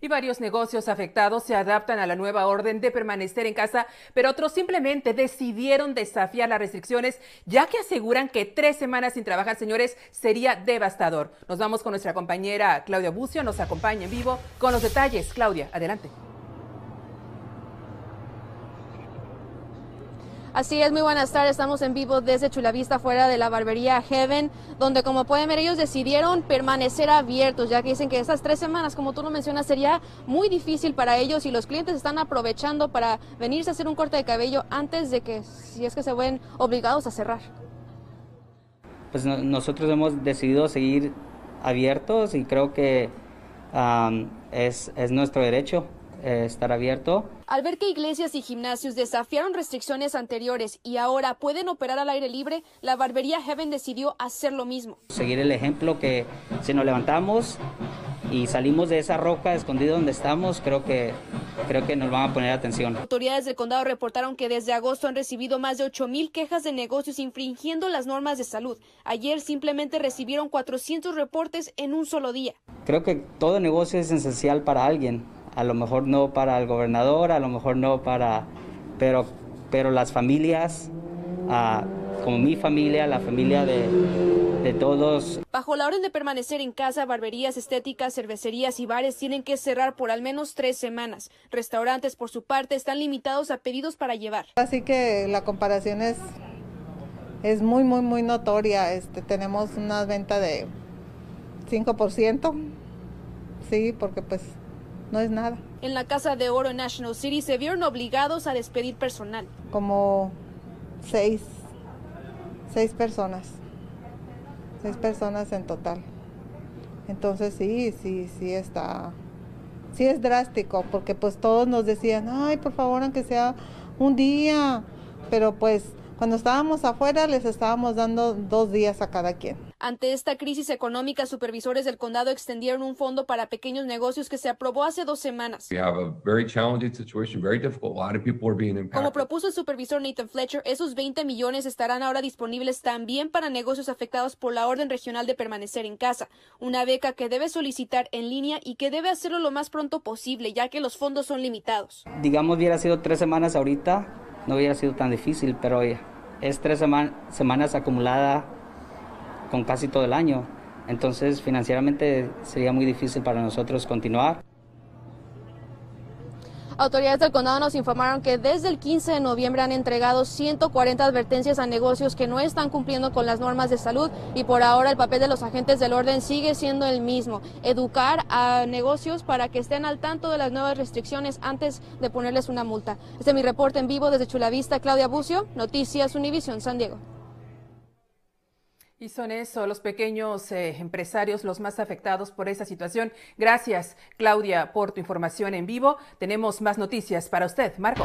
Y varios negocios afectados se adaptan a la nueva orden de permanecer en casa, pero otros simplemente decidieron desafiar las restricciones, ya que aseguran que tres semanas sin trabajar, señores, sería devastador. Nos vamos con nuestra compañera Claudia Bucio, nos acompaña en vivo con los detalles. Claudia, adelante. Así es, muy buenas tardes. Estamos en vivo desde Chulavista, fuera de la barbería Heaven, donde como pueden ver ellos decidieron permanecer abiertos, ya que dicen que esas tres semanas, como tú lo mencionas, sería muy difícil para ellos y los clientes están aprovechando para venirse a hacer un corte de cabello antes de que, si es que se ven obligados a cerrar. Pues nosotros hemos decidido seguir abiertos y creo que es, es nuestro derecho eh, estar abierto. Al ver que iglesias y gimnasios desafiaron restricciones anteriores y ahora pueden operar al aire libre, la barbería Heaven decidió hacer lo mismo. Seguir el ejemplo que si nos levantamos y salimos de esa roca escondida donde estamos, creo que creo que nos van a poner atención. Autoridades del condado reportaron que desde agosto han recibido más de 8 mil quejas de negocios infringiendo las normas de salud. Ayer simplemente recibieron 400 reportes en un solo día. Creo que todo negocio es esencial para alguien a lo mejor no para el gobernador, a lo mejor no para, pero, pero las familias, ah, como mi familia, la familia de, de todos. Bajo la orden de permanecer en casa, barberías, estéticas, cervecerías y bares tienen que cerrar por al menos tres semanas. Restaurantes, por su parte, están limitados a pedidos para llevar. Así que la comparación es, es muy, muy, muy notoria. Este, tenemos una venta de 5%. Sí, porque pues no es nada. En la Casa de Oro en National City se vieron obligados a despedir personal. Como seis, seis personas, seis personas en total. Entonces sí, sí, sí está, sí es drástico, porque pues todos nos decían, ay, por favor, aunque sea un día, pero pues cuando estábamos afuera les estábamos dando dos días a cada quien. Ante esta crisis económica, supervisores del condado extendieron un fondo para pequeños negocios que se aprobó hace dos semanas. Como propuso el supervisor Nathan Fletcher, esos 20 millones estarán ahora disponibles también para negocios afectados por la orden regional de permanecer en casa, una beca que debe solicitar en línea y que debe hacerlo lo más pronto posible, ya que los fondos son limitados. Digamos, hubiera sido tres semanas ahorita, no hubiera sido tan difícil, pero es tres semanas acumulada con casi todo el año. Entonces financieramente sería muy difícil para nosotros continuar. Autoridades del condado nos informaron que desde el 15 de noviembre han entregado 140 advertencias a negocios que no están cumpliendo con las normas de salud y por ahora el papel de los agentes del orden sigue siendo el mismo, educar a negocios para que estén al tanto de las nuevas restricciones antes de ponerles una multa. Este es mi reporte en vivo desde Chulavista, Claudia Bucio, Noticias Univision San Diego. Y son eso, los pequeños eh, empresarios los más afectados por esa situación. Gracias, Claudia, por tu información en vivo. Tenemos más noticias para usted. Marco.